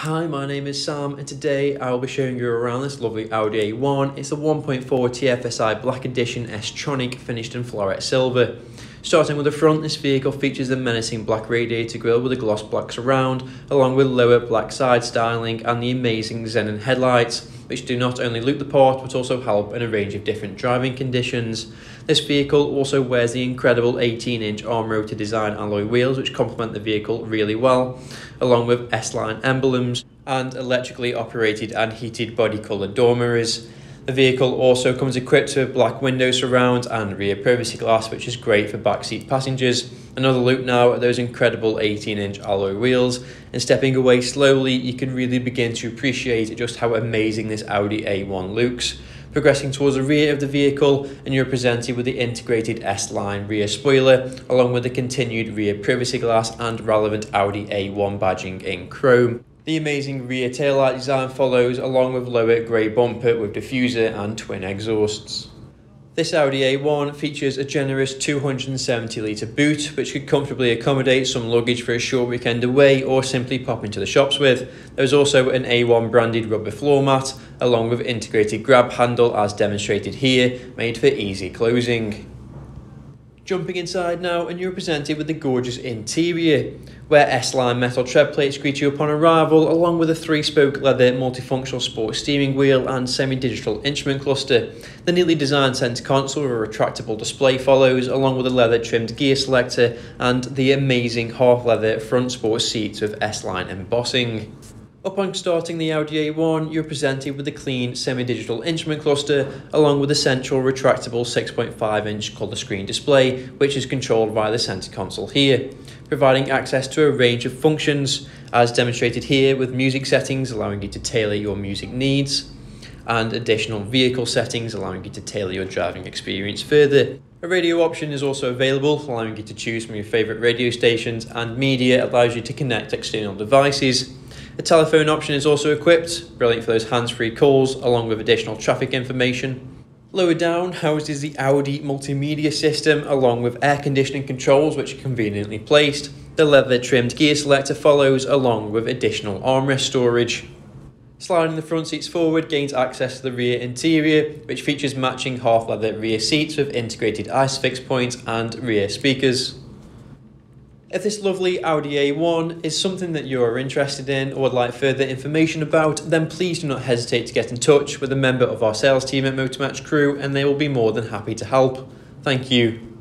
Hi, my name is Sam and today I will be showing you around this lovely Audi A1. It's a 1.4 TFSI Black Edition S-Tronic finished in floret silver. Starting with the front, this vehicle features the menacing black radiator grille with a gloss black surround, along with lower black side styling and the amazing xenon headlights, which do not only look the part but also help in a range of different driving conditions. This vehicle also wears the incredible 18-inch arm-rotor design alloy wheels which complement the vehicle really well, along with S-Line emblems and electrically operated and heated body colour door mirrors. The vehicle also comes equipped with black window surround and rear privacy glass, which is great for backseat passengers. Another look now at those incredible 18 inch alloy wheels, and stepping away slowly, you can really begin to appreciate just how amazing this Audi A1 looks. Progressing towards the rear of the vehicle, and you're presented with the integrated S line rear spoiler, along with the continued rear privacy glass and relevant Audi A1 badging in chrome. The amazing rear taillight design follows along with lower grey bumper with diffuser and twin exhausts. This Audi A1 features a generous 270 litre boot which could comfortably accommodate some luggage for a short weekend away or simply pop into the shops with. There's also an A1 branded rubber floor mat along with integrated grab handle as demonstrated here made for easy closing. Jumping inside now and you're presented with the gorgeous interior, where S-Line metal tread plates greet you upon arrival along with a three-spoke leather multifunctional sport steering wheel and semi-digital instrument cluster. The neatly designed centre console with a retractable display follows along with a leather trimmed gear selector and the amazing half-leather front sport seats with S-Line embossing. Upon starting the Audi A1, you're presented with a clean semi-digital instrument cluster along with a central retractable 6.5-inch colour screen display which is controlled via the centre console here, providing access to a range of functions as demonstrated here with music settings allowing you to tailor your music needs and additional vehicle settings allowing you to tailor your driving experience further. A radio option is also available, allowing you to choose from your favourite radio stations, and media allows you to connect external devices. The telephone option is also equipped, brilliant for those hands-free calls along with additional traffic information. Lower down houses the Audi multimedia system along with air conditioning controls which are conveniently placed. The leather trimmed gear selector follows along with additional armrest storage. Sliding the front seats forward gains access to the rear interior, which features matching half leather rear seats with integrated ISOFIX points and rear speakers. If this lovely Audi A1 is something that you are interested in or would like further information about, then please do not hesitate to get in touch with a member of our sales team at Motormatch Crewe and they will be more than happy to help. Thank you.